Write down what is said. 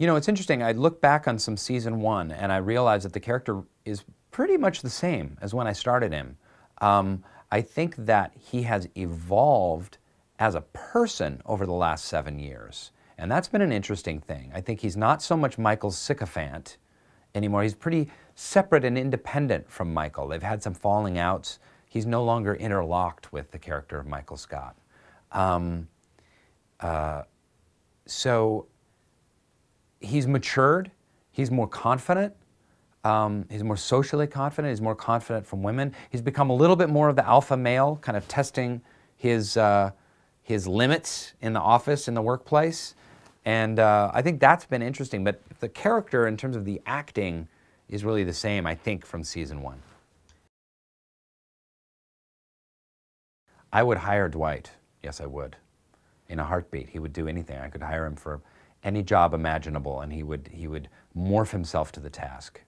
You know, it's interesting. I look back on some season one and I realize that the character is pretty much the same as when I started him. Um, I think that he has evolved as a person over the last seven years. And that's been an interesting thing. I think he's not so much Michael's sycophant anymore. He's pretty separate and independent from Michael. They've had some falling outs. He's no longer interlocked with the character of Michael Scott. Um, uh, so he's matured. He's more confident. Um, he's more socially confident. He's more confident from women. He's become a little bit more of the alpha male, kind of testing his uh, his limits in the office, in the workplace, and uh, I think that's been interesting. But the character, in terms of the acting, is really the same. I think from season one. I would hire Dwight. Yes, I would. In a heartbeat, he would do anything. I could hire him for any job imaginable, and he would he would morph himself to the task.